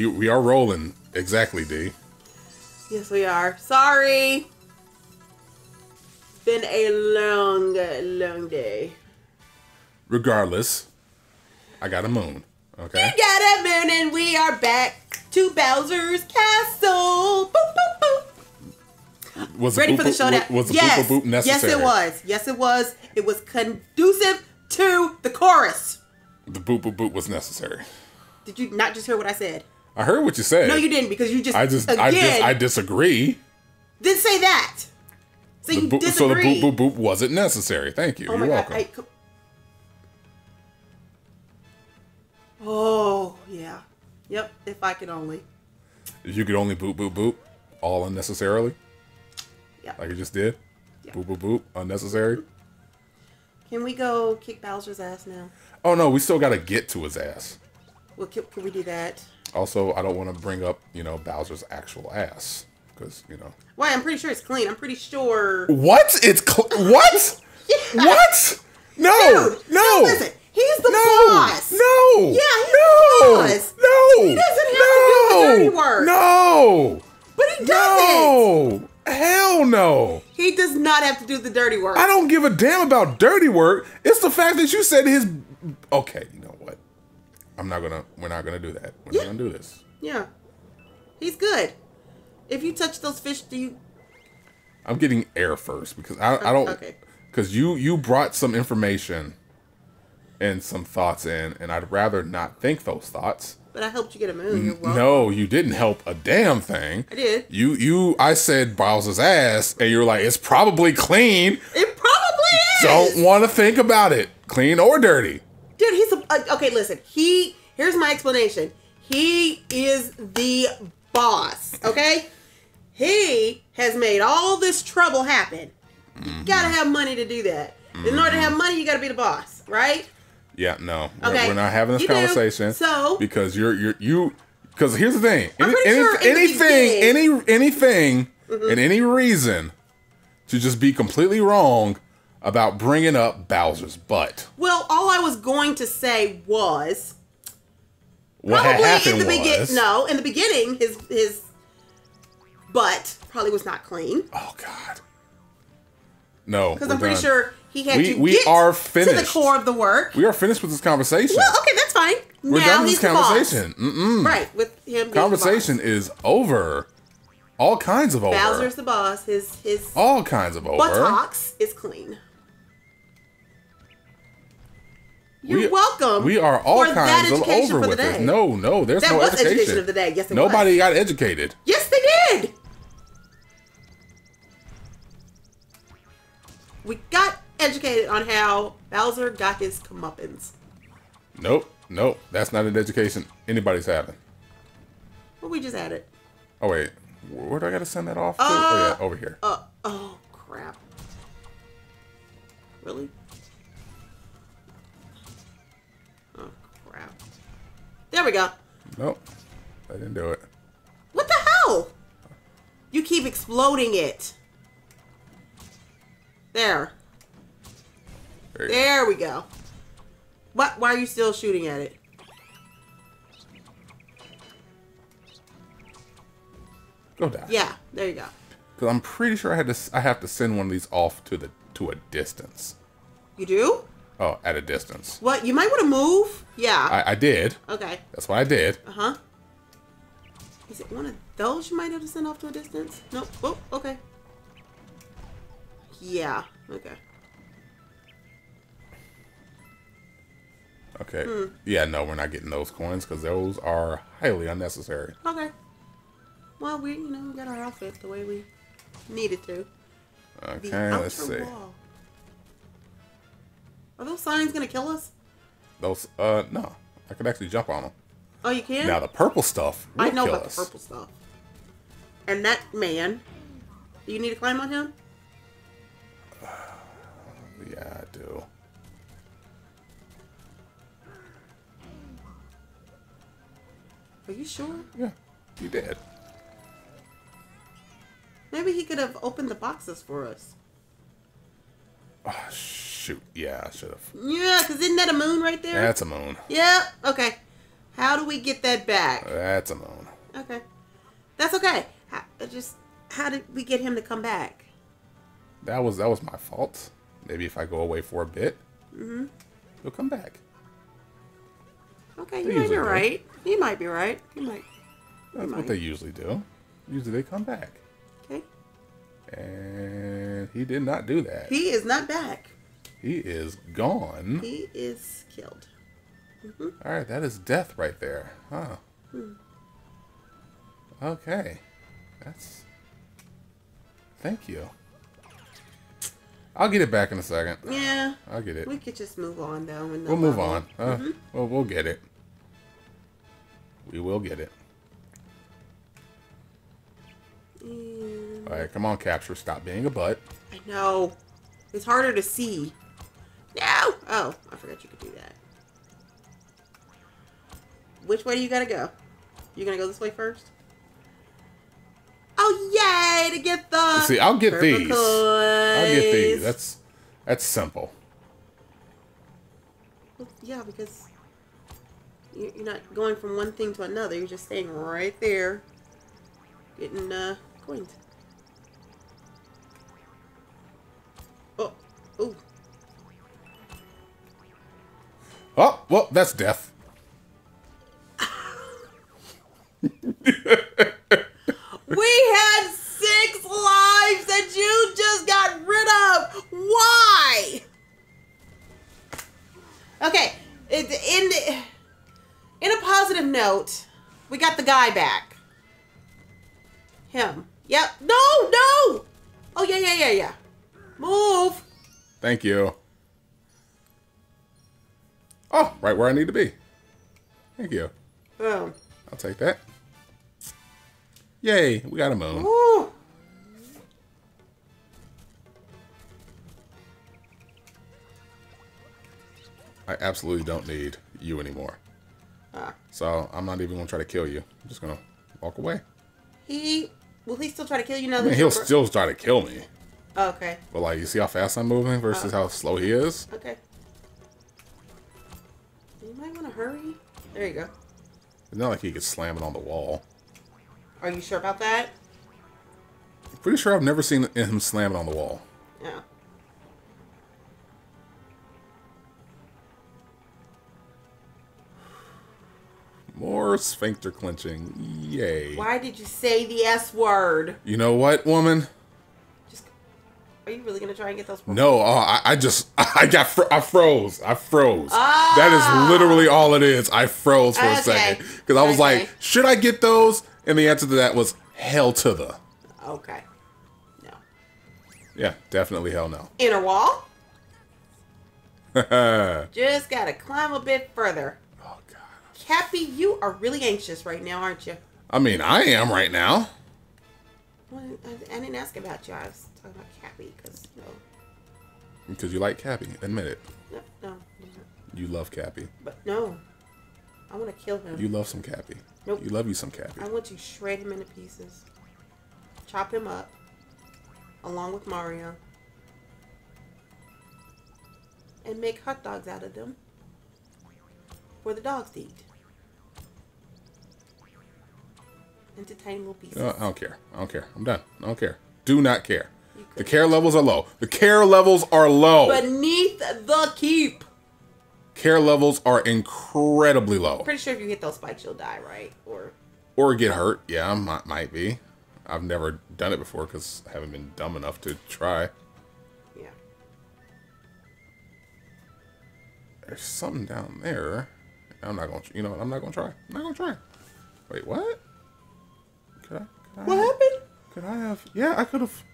We, we are rolling. Exactly, D. Yes, we are. Sorry. Been a long, long day. Regardless, I got a moon. Okay. We got a moon and we are back to Bowser's Castle. Boop, boop, boop. Was Ready boop for the showdown? Was the yes. boop necessary? Yes, it was. Yes, it was. It was conducive to the chorus. The boop boop boop was necessary. Did you not just hear what I said? I heard what you said. No, you didn't because you just I just, again I dis, I disagree. didn't say that. So The you boop, so the boop boop boop wasn't necessary. Thank you. Oh You're my welcome. god! I, oh yeah, yep. If I could only. If You could only boop boop boop all unnecessarily, Yeah. like you just did. Yeah. Boop boop boop unnecessary. Can we go kick Bowser's ass now? Oh no, we still got to get to his ass. Well, can, can we do that? Also, I don't want to bring up you know Bowser's actual ass because you know Why? I'm pretty sure it's clean. I'm pretty sure. what? It's cl- what? Yeah. What? No, Dude, no, Listen, he's the no, boss. no, Yeah, he's no, the boss. no. He doesn't have to do the dirty work. No, But he doesn't. no, hell no. He does not have to do the dirty work. I don't give a damn about dirty work. It's the fact that you said his. Okay, you know what? I'm not gonna. We're not gonna do that. We're Yeah. not gonna do this. Yeah, he's good. If you touch those fish, do you? I'm getting air first because I, I oh, don't. Okay. Because you you brought some information and some thoughts in, and I'd rather not think those thoughts. But I helped you get a moon. No, you didn't help a damn thing. I did. You you I said Bowser's ass, and you're like, it's probably clean. It probably is. Don't want to think about it, clean or dirty. Dude, he's a, uh, okay. Listen, he. Here's my explanation. He is the boss. Okay, he has made all this trouble happen. You gotta have money to do that. In order to have money, you gotta be the boss, right? Yeah, no, we're, Okay. we're not having this You do. conversation. So- because you're you're you because here's the thing. Any, any- sure anything, any anything, Mm-hmm. and any reason to just be completely wrong about bringing up Bowser's butt. Well, all I was going to say was What probably happened in the beginning. No, in the beginning, his his butt probably was not clean Oh God. No, because I'm pretty done. sure he had We- to we get are to the finished. core of the work. we are finished with this conversation. well, okay, that's fine. we're now done with this conversation. Mm-mm. Right, with him. Conversation is over. All kinds of over. Bowser's the boss. His his All kinds of over. buttocks is clean. You're We- welcome. We are all kinds of over for with the this. day. No, no, there's That no was education. education of the day. Yes, it Nobody was. got educated. Yes, they did. We got educated on how Bowser got his comeuppance. Nope, nope. That's not an education anybody's having. Well, we just had it. Oh wait, where do I gotta send that off to? Uh, oh yeah, over here. Uh, oh, crap. Really? There we go. Nope, I didn't do it. What the hell? You keep exploding it. There. There There we go. What? Why are you still shooting at it? Go down. Yeah, there you go. Because I'm pretty sure I had to. I have to send one of these off to the to a distance. You do? Oh, at a distance. What? You might want to move? Yeah. I, I did. okay. That's what I did. Uh huh. Is it one of those you might have to send off to a distance? Nope. Oh, okay. Yeah. Okay. Okay. Hmm. Yeah, no, we're not getting those coins because those are highly unnecessary. Okay. Well, we you know we got our outfit the way we needed to. Okay, let's see. wall. Are those signs gonna kill us? Those. Uh, no, I could actually jump on them. Oh, you can. Now the purple stuff I know about us. the purple stuff. And that man, do you need to climb on him? Yeah, I do. Are you sure? Yeah, you did. Maybe he could have opened the boxes for us. Oh, shoot. Yeah, I should have. Yeah, because isn't that a moon right there? That's a moon. Yeah, okay. How do we get that back? That's a moon. Okay. That's okay. How, just, how did we get him to come back? That was that was my fault. Maybe if I go away for a bit, mm-hmm. he'll come back. Okay, They you might be right. You might be right. You might. That's might. what they usually do. Usually they come back. Okay. And he did not do that. He is not back. He is gone. He is killed. All right, that is death right there. Huh. Okay. That's. Thank you. I'll get it back in a second. Yeah. I'll get it. We could just move on though. We'll move on. Uh, Well, we'll get it. We will get it. All right, come on, capture. Stop being a butt. I know. It's harder to see. No. Oh, I forgot you could do that. Which way do you gotta go? You gonna go this way first? Oh yay! To get the See, I'll get these. turquoise. I'll get these. That's that's simple. Well, yeah, because you- you're not going from one thing to another. You're just staying right there, getting uh, coins. Oh, oh, Oh, well, that's death. we had six lives that you just got rid of. Why? Okay, in the, in a positive note, we got the guy back. Him. Yep. No, no. Oh yeah, yeah, yeah, yeah. Move. Thank you. Oh, right where I need to be. Thank you. Boom. I'll take that. Yay, we got a moon. Woo. I absolutely don't need you anymore. Ah. So I'm not even gonna try to kill you. I'm just gonna walk away. He will he still try to kill you now? I mean, he'll still try to kill me. Okay. But like, you see how fast I'm moving versus how slow he is? Okay. You might want to hurry. There you go. It's not like he could slam it on the wall. Are you sure about that? I'm Pretty sure I've never seen him slam it on the wall. Yeah. More sphincter clenching. Yay. Why did you say the S word? You know what, woman? Are you really gonna try and get those? No, uh, I, I just, I got, fr- I froze. I froze. Ah. That is literally all it is. I froze for a second because I was Okay. like, should I get those? And the answer to that was hell to the. Okay. No. Yeah, definitely hell no. Inner wall. Just gotta climb a bit further. Oh God. Cappy, you are really anxious right now, aren't you? I mean, I am right now. Well, I, I didn't ask about you. I was talking about Cappy because you. Because you like Cappy. Admit it. No, no, no, no. You love Cappy. But no. I want to kill him. You love some Cappy. Nope. You love you some Cappy. I want to shred him into pieces, chop him up, along with Mario, and make hot dogs out of them for the dogs to eat. Into tiny little pieces. No, I don't care. I don't care. I'm done. I don't care. Do not care. The care levels are low. The care levels are low. Beneath the keep. care levels are incredibly low. Pretty sure if you hit those spikes, you'll die, right? Or Or get hurt. Yeah, might, might be. I've never done it before because I haven't been dumb enough to try. yeah. There's something down there. I'm not gonna. You know what? I'm not gonna try. I'm not gonna try. Wait, what? Could I? Could I What happened? Could I have? Yeah, I could have.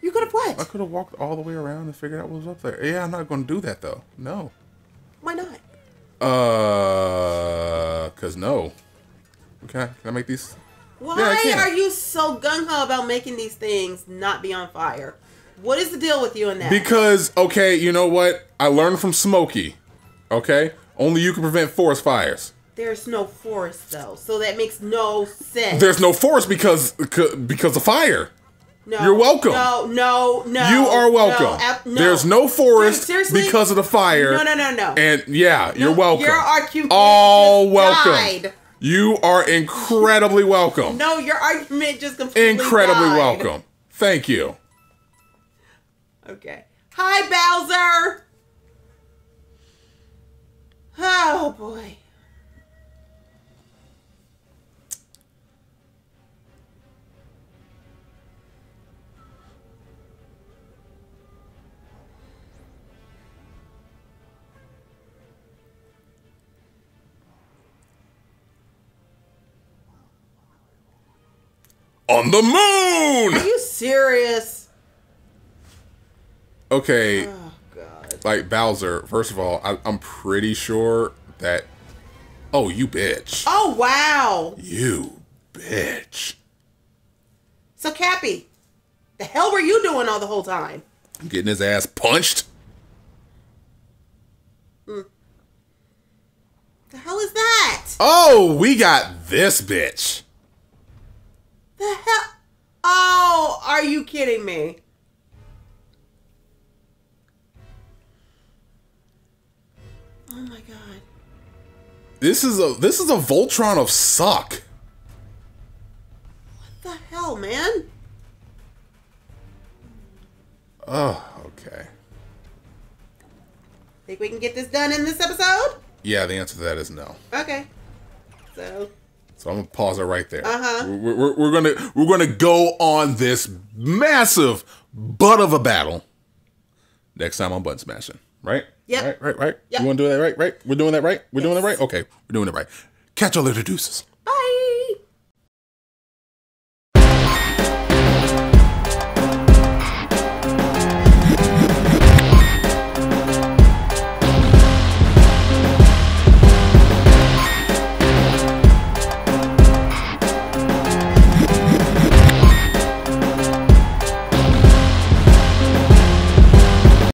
You could have I could have walked all the way around and figured out what was up there. Yeah, I'm not gonna do that though. No. Why not? Uh, cause no. Okay, can I make these? Why Yeah, are you so gung ho about making these things not be on fire? What is the deal with you and that? Because okay, you know what? I learned from Smokey. Okay, only you can prevent forest fires. There's no forest though, so that makes no sense. There's no forest because because of fire. No. You're welcome. No, no, no. You are welcome. No, no. There's no forest Seriously? because of the fire. No, no, no, no. And yeah, you're welcome. Your argument All welcome. died. You are incredibly welcome. No, your argument just completely incredibly died. welcome. Thank you. Okay. Hi, Bowser. Oh boy. On the moon. Are you serious? Okay, Oh god. like Bowser. First of all, I, I'm pretty sure that. Oh, you bitch! Oh wow. You bitch! So Cappy, the hell were you doing all the whole time? Getting his ass punched. Mm. The hell is that? Oh, we got this bitch. The hell? Oh, are you kidding me? Oh my god. This is a this is a Voltron of suck. What the hell, man? Oh, okay. Think we can get this done in this episode? Yeah, the answer to that is no. Okay. So, So I'm gonna pause it right there. Uh-huh. We're, we're, we're gonna we're gonna go on this massive butt of a battle next time on Button Smashing. Right? Yep. Right, right, right. Yep. You wanna do that right? Right? We're doing that right? We're doing it right? Okay, we're doing it right. Catch y'all later, deuces.